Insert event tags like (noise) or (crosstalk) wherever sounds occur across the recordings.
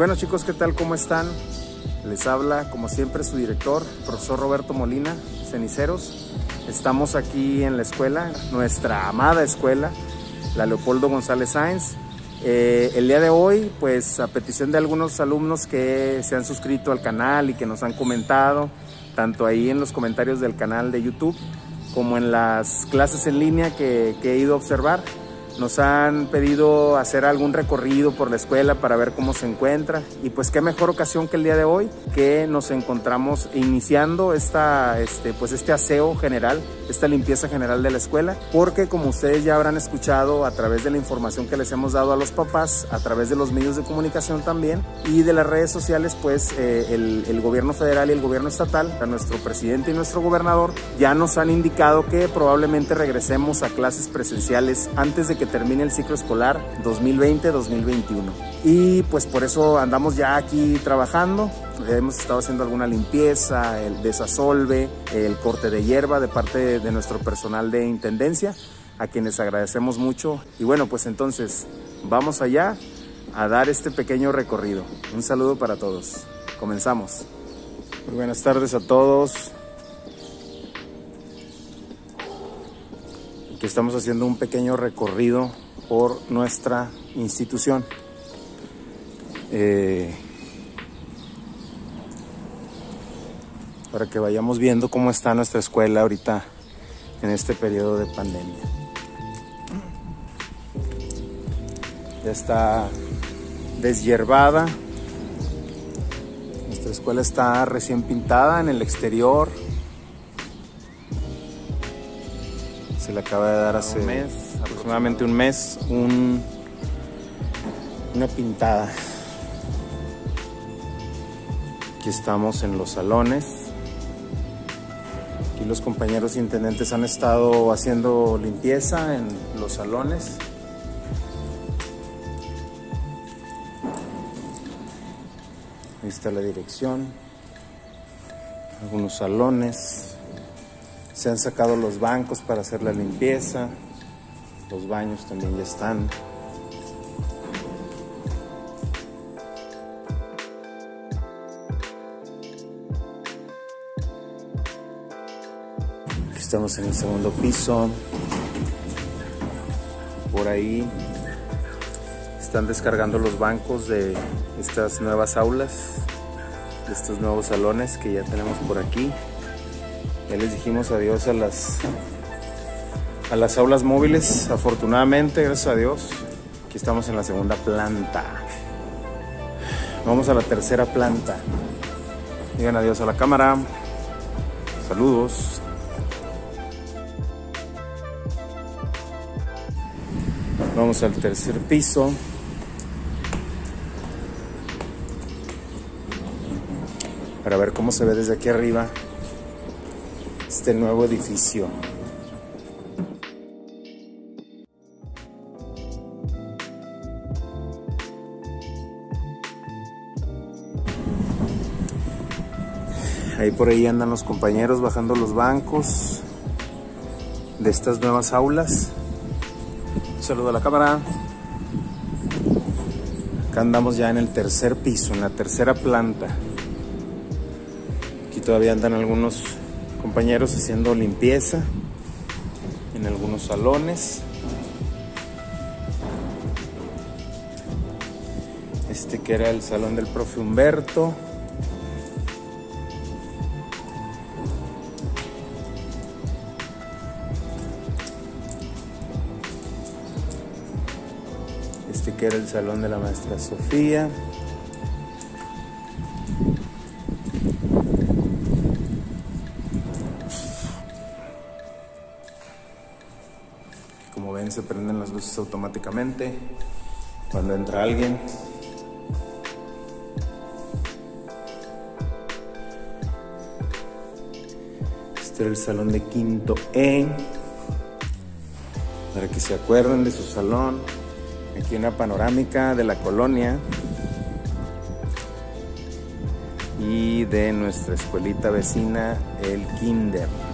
bueno chicos, ¿qué tal? ¿Cómo están? Les habla como siempre su director, profesor Roberto Molina, Ceniceros. Estamos aquí en la escuela, nuestra amada escuela, la Leopoldo González Sáenz. Eh, el día de hoy, pues a petición de algunos alumnos que se han suscrito al canal y que nos han comentado, tanto ahí en los comentarios del canal de YouTube como en las clases en línea que, que he ido a observar, nos han pedido hacer algún recorrido por la escuela para ver cómo se encuentra. Y pues qué mejor ocasión que el día de hoy que nos encontramos iniciando esta, este, pues este aseo general, esta limpieza general de la escuela. Porque como ustedes ya habrán escuchado a través de la información que les hemos dado a los papás, a través de los medios de comunicación también y de las redes sociales pues eh, el, el gobierno federal y el gobierno estatal, a nuestro presidente y nuestro gobernador ya nos han indicado que probablemente regresemos a clases presenciales antes de que termine el ciclo escolar 2020-2021. Y pues por eso andamos ya aquí trabajando. Hemos estado haciendo alguna limpieza, el desasolve, el corte de hierba de parte de nuestro personal de intendencia, a quienes agradecemos mucho. Y bueno, pues entonces vamos allá a dar este pequeño recorrido. Un saludo para todos. Comenzamos. Muy buenas tardes a todos. Que estamos haciendo un pequeño recorrido por nuestra institución. Eh, para que vayamos viendo cómo está nuestra escuela ahorita en este periodo de pandemia. Ya está deshiervada. Nuestra escuela está recién pintada en el exterior. Se le acaba de dar hace un mes, aproximadamente un mes, un, una pintada. Aquí estamos en los salones. Aquí los compañeros intendentes han estado haciendo limpieza en los salones. Ahí está la dirección. Algunos salones. Se han sacado los bancos para hacer la limpieza. Los baños también ya están. Estamos en el segundo piso. Por ahí están descargando los bancos de estas nuevas aulas, de estos nuevos salones que ya tenemos por aquí. Ya les dijimos adiós a las a las aulas móviles, afortunadamente, gracias a Dios. Aquí estamos en la segunda planta. Vamos a la tercera planta. Digan adiós a la cámara. Saludos. Vamos al tercer piso. Para ver cómo se ve desde aquí arriba este nuevo edificio. Ahí por ahí andan los compañeros bajando los bancos de estas nuevas aulas. Saludo a la cámara. Acá andamos ya en el tercer piso, en la tercera planta. Aquí todavía andan algunos compañeros haciendo limpieza en algunos salones. Este que era el salón del profe Humberto. Este que era el salón de la maestra Sofía. Se prenden las luces automáticamente cuando entra alguien. Este era el salón de quinto E. Para que se acuerden de su salón. Aquí una panorámica de la colonia. Y de nuestra escuelita vecina, el Kinder.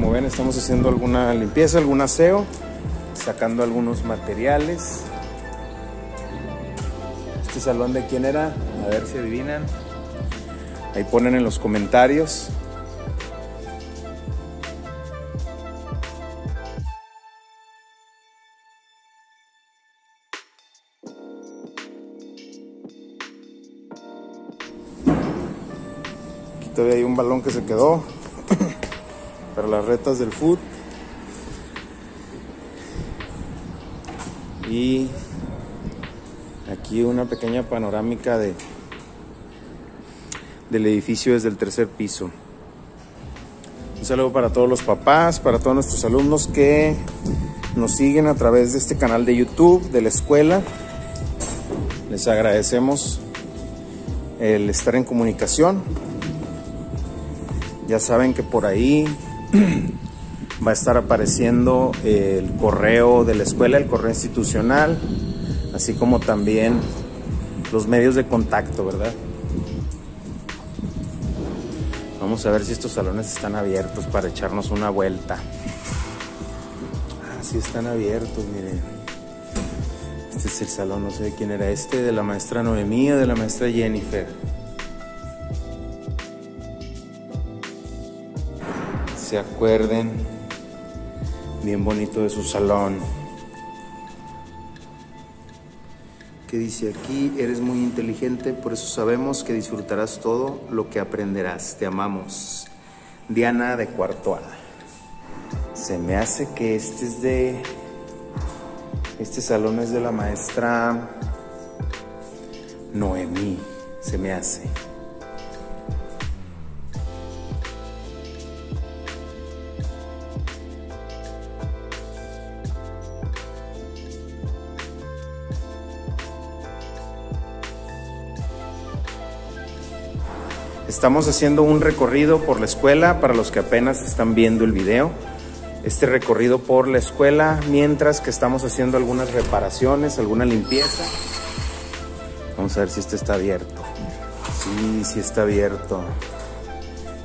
Como ven estamos haciendo alguna limpieza, algún aseo. sacando algunos materiales. Este salón de quién era, a ver si adivinan. Ahí ponen en los comentarios. Aquí todavía hay un balón que se quedó las retas del foot. Y aquí una pequeña panorámica de, del edificio desde el tercer piso. Un saludo para todos los papás, para todos nuestros alumnos que nos siguen a través de este canal de YouTube de la escuela. Les agradecemos el estar en comunicación. Ya saben que por ahí (clears throat) va a estar apareciendo el correo de la escuela, el correo institucional, así como también los medios de contacto, ¿verdad? Vamos a ver si estos salones están abiertos para echarnos una vuelta. Ah, sí están abiertos, miren. Este es el salón, no sé de quién era este, de la maestra Noemí o de la maestra Jennifer. Se acuerden bien bonito de su salón. que dice aquí, eres muy inteligente, por eso sabemos que disfrutarás todo lo que aprenderás. Te amamos. Diana de cuarto. Se me hace que este es de... Este salón es de la maestra Noemí, se me hace. Estamos haciendo un recorrido por la escuela para los que apenas están viendo el video. Este recorrido por la escuela mientras que estamos haciendo algunas reparaciones, alguna limpieza. Vamos a ver si este está abierto. Sí, sí está abierto.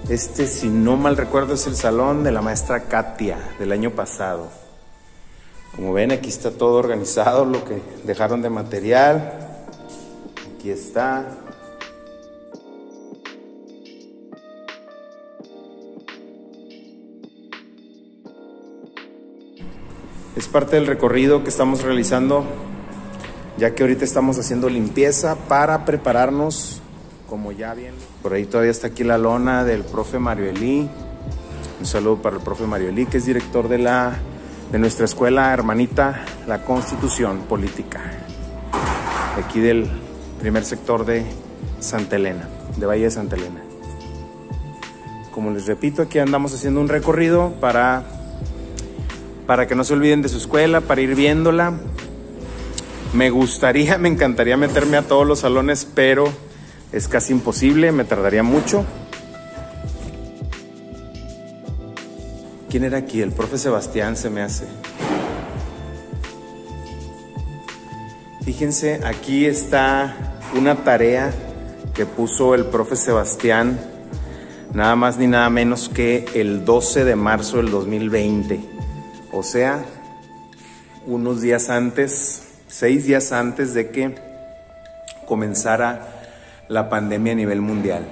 Este, si no mal recuerdo, es el salón de la maestra Katia del año pasado. Como ven, aquí está todo organizado, lo que dejaron de material. Aquí está. Parte del recorrido que estamos realizando, ya que ahorita estamos haciendo limpieza para prepararnos, como ya bien. Por ahí todavía está aquí la lona del profe Mario Elí. Un saludo para el profe Mario Elí, que es director de, la, de nuestra escuela hermanita, la Constitución Política, aquí del primer sector de Santa Elena, de Valle de Santa Elena. Como les repito, aquí andamos haciendo un recorrido para para que no se olviden de su escuela, para ir viéndola. Me gustaría, (laughs) me encantaría meterme a todos los salones, pero es casi imposible, me tardaría mucho. ¿Quién era aquí? El profe Sebastián se me hace. Fíjense, aquí está una tarea que puso el profe Sebastián, nada más ni nada menos que el 12 de marzo del 2020 o sea, unos días antes, seis días antes de que comenzara la pandemia a nivel mundial.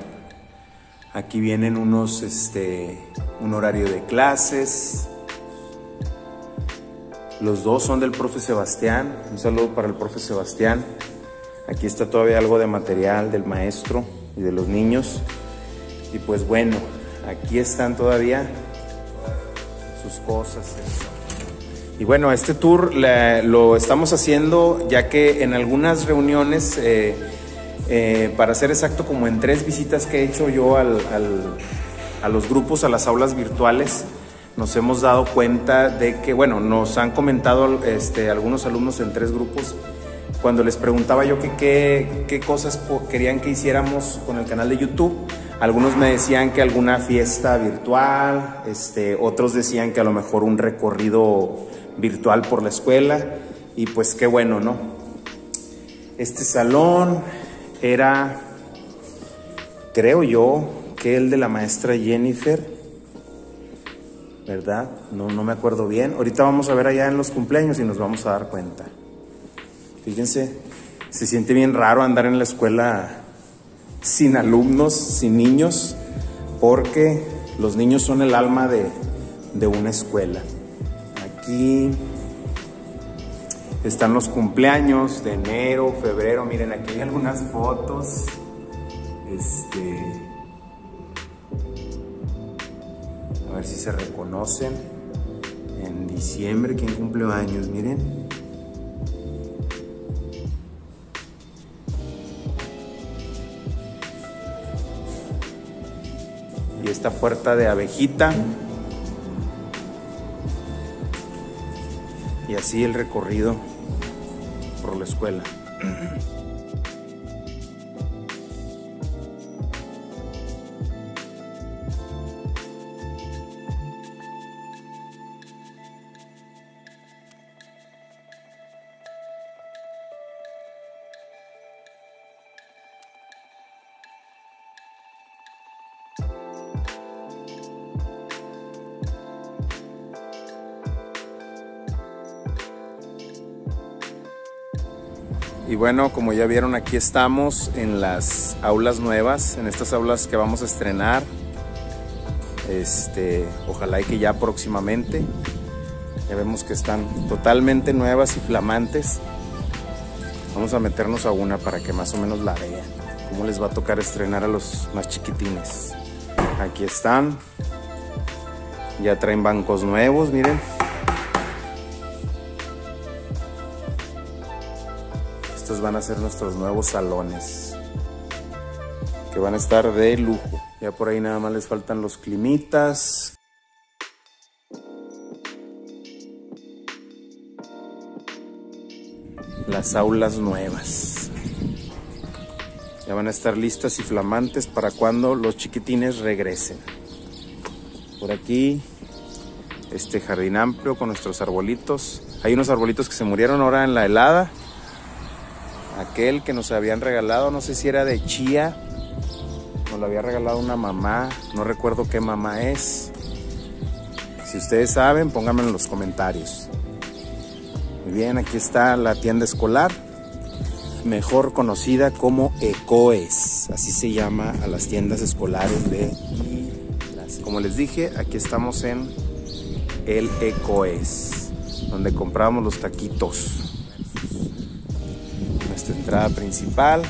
Aquí vienen unos, este, un horario de clases. Los dos son del profe Sebastián. Un saludo para el profe Sebastián. Aquí está todavía algo de material del maestro y de los niños. Y pues bueno, aquí están todavía sus cosas. Y bueno, este tour lo estamos haciendo ya que en algunas reuniones, eh, eh, para ser exacto, como en tres visitas que he hecho yo al, a los grupos, a las aulas virtuales, nos hemos dado cuenta de que, bueno, nos han comentado este, algunos alumnos en tres grupos, cuando les preguntaba yo qué qué cosas querían que hiciéramos con el canal de YouTube, algunos me decían que alguna fiesta virtual, este, otros decían que a lo mejor un recorrido virtual por la escuela y pues qué bueno, ¿no? Este salón era, creo yo, que el de la maestra Jennifer. ¿verdad? No, no me acuerdo bien. Ahorita vamos a ver allá en los cumpleaños y nos vamos a dar cuenta. Fíjense, se siente bien raro andar en la escuela sin alumnos, sin niños, porque los niños son el alma de, de una escuela. Aquí están los cumpleaños de enero, febrero. Miren, aquí hay algunas fotos. Este. A ver si se reconocen. En diciembre, ¿quién cumple años? Miren. Esta puerta de abejita. Y así el recorrido por la escuela. (clears throat) Y bueno, como ya vieron, aquí estamos en las aulas nuevas, en estas aulas que vamos a estrenar. Este, ojalá y que ya próximamente. Ya vemos que están totalmente nuevas y flamantes. Vamos a meternos a una para que más o menos la vean. Cómo les va a tocar estrenar a los más chiquitines. Aquí están. Ya traen bancos nuevos, miren. Van a ser nuestros nuevos salones. Que van a estar de lujo. Ya por ahí nada más les faltan los climitas. Las aulas nuevas. Ya van a estar listas y flamantes para cuando los chiquitines regresen. Por aquí, este jardín amplio con nuestros arbolitos. Hay unos arbolitos que se murieron ahora en la helada. Aquel que nos habían regalado, no sé si era de chía, nos lo había regalado una mamá, no recuerdo qué mamá es. Si ustedes saben, pónganmelo en los comentarios. Muy bien, aquí está la tienda escolar, mejor conocida como Ecoes, así se llama a las tiendas escolares de... Como les dije, aquí estamos en el Ecoes, donde compramos los taquitos nuestra entrada principal.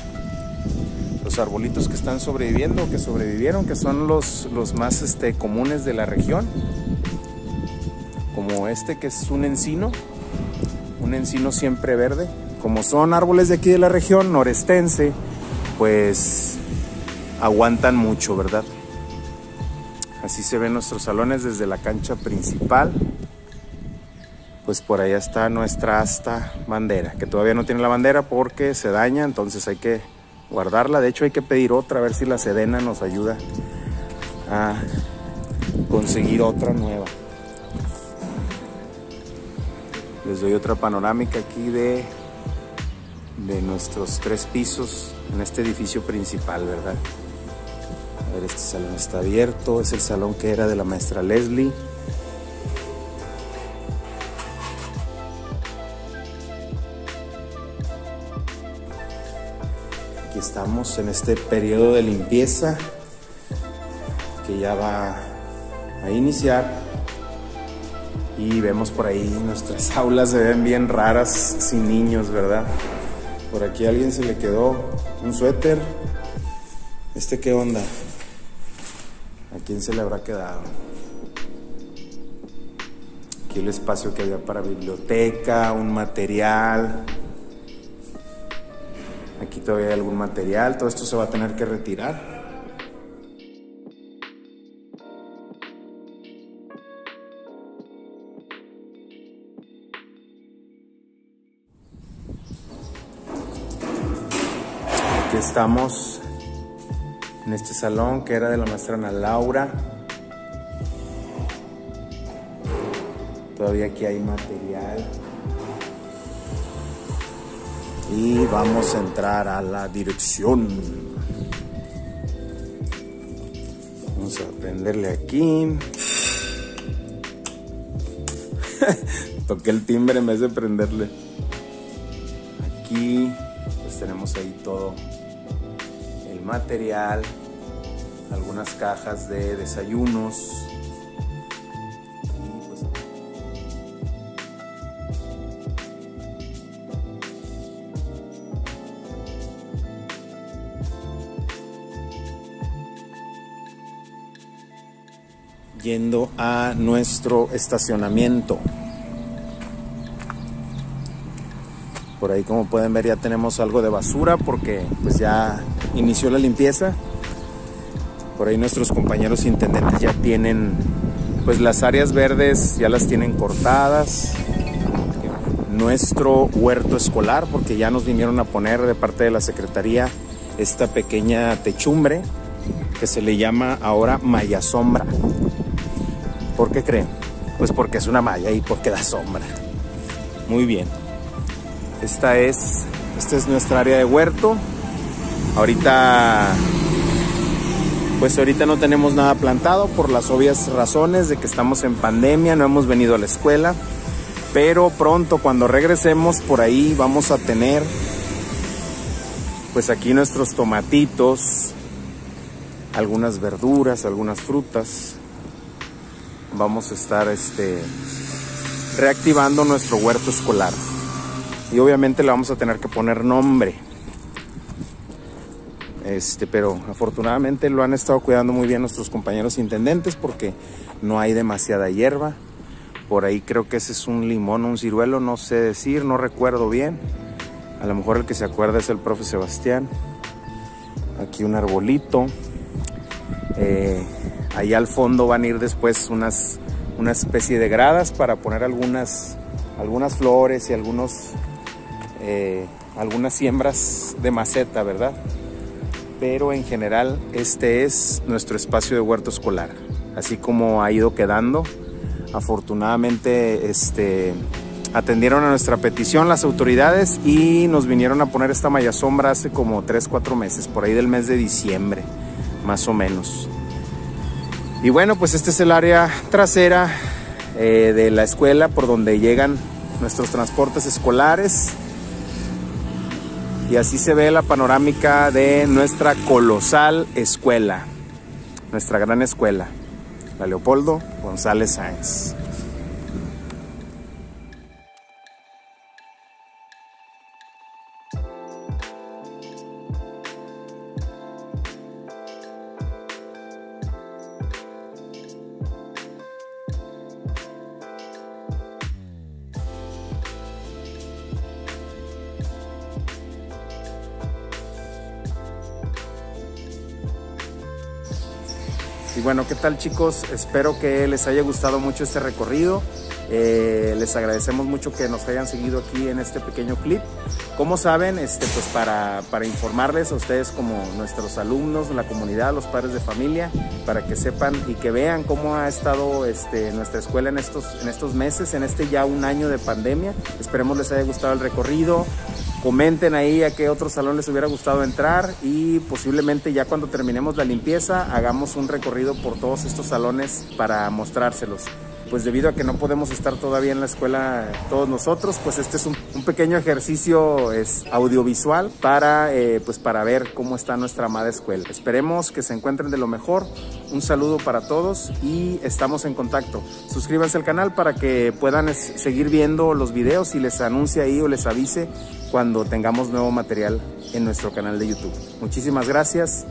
Los arbolitos que están sobreviviendo, que sobrevivieron, que son los, los más este, comunes de la región. Como este que es un encino, un encino siempre verde. Como son árboles de aquí de la región norestense, pues aguantan mucho, ¿verdad? Así se ven nuestros salones desde la cancha principal pues por allá está nuestra asta bandera, que todavía no tiene la bandera porque se daña, entonces hay que guardarla. De hecho hay que pedir otra, a ver si la Sedena nos ayuda a conseguir otra nueva. Les doy otra panorámica aquí de, de nuestros tres pisos en este edificio principal, ¿verdad? A ver, este salón está abierto, es el salón que era de la maestra Leslie. Estamos en este periodo de limpieza que ya va a iniciar. Y vemos por ahí nuestras (laughs) aulas se ven bien raras sin niños, ¿verdad? Por aquí a alguien se le quedó un suéter. ¿Este qué onda? ¿A quién se le habrá quedado? Aquí el espacio que había para biblioteca, un material. Todavía hay algún material, todo esto se va a tener que retirar. Aquí estamos en este salón que era de la maestra Ana Laura. Todavía aquí hay material y vamos a entrar a la dirección. Vamos a prenderle aquí. (laughs) Toqué el timbre en vez de prenderle. Aquí pues tenemos ahí todo el material, algunas cajas de desayunos. Yendo a nuestro estacionamiento. Por ahí como pueden ver ya tenemos algo de basura porque pues ya inició la limpieza. Por ahí nuestros compañeros intendentes ya tienen pues las áreas verdes ya las tienen cortadas. Nuestro huerto escolar porque ya nos vinieron a poner de parte de la Secretaría esta pequeña techumbre que se le llama ahora malla sombra. ¿Por qué creen? Pues porque es una malla y porque da sombra. Muy bien. Esta es, esta es nuestra área de huerto. Ahorita, pues ahorita no tenemos nada plantado por las obvias razones de que estamos en pandemia, no hemos venido a la escuela. Pero pronto, cuando regresemos por ahí, vamos a tener, pues aquí nuestros tomatitos, algunas verduras, algunas frutas. Vamos a estar este, reactivando nuestro huerto escolar. Y obviamente le vamos a tener que poner nombre. Este, pero afortunadamente lo han estado cuidando muy bien nuestros compañeros intendentes porque no hay demasiada hierba. Por ahí creo que ese es un limón, un ciruelo, no sé decir, no recuerdo bien. A lo mejor el que se acuerda es el profe Sebastián. Aquí un arbolito. Eh, allá al fondo van a ir después unas, una especie de gradas para poner algunas, algunas flores y algunos, eh, algunas siembras de maceta, ¿verdad? Pero en general este es nuestro espacio de huerto escolar, así como ha ido quedando. Afortunadamente este, atendieron a nuestra petición las autoridades y nos vinieron a poner esta malla sombra hace como 3, 4 meses, por ahí del mes de diciembre, más o menos. Y bueno, pues este es el área trasera eh, de la escuela por donde llegan nuestros transportes escolares. Y así se ve la panorámica de nuestra colosal escuela, nuestra gran escuela, la Leopoldo González Sáenz. Tal chicos? Espero que les haya gustado mucho este recorrido. Eh, les agradecemos mucho que nos hayan seguido aquí en este pequeño clip. Como saben, este, pues para, para informarles a ustedes como nuestros alumnos, la comunidad, los padres de familia, para que sepan y que vean cómo ha estado este, nuestra escuela en estos, en estos meses, en este ya un año de pandemia. Esperemos les haya gustado el recorrido. Comenten ahí a qué otro salón les hubiera gustado entrar y posiblemente ya cuando terminemos la limpieza hagamos un recorrido por todos estos salones para mostrárselos pues debido a que no podemos estar todavía en la escuela todos nosotros, pues este es un, pequeño ejercicio audiovisual para, eh, pues para ver cómo está nuestra amada escuela. Esperemos que se encuentren de lo mejor. Un saludo para todos y estamos en contacto. Suscríbanse al canal para que puedan seguir viendo los videos y les anuncie ahí o les avise cuando tengamos nuevo material en nuestro canal de YouTube. Muchísimas gracias.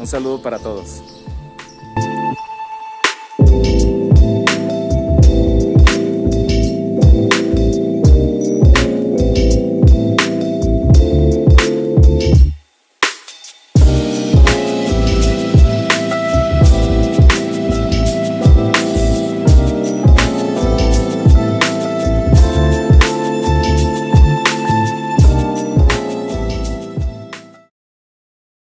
Un saludo para todos.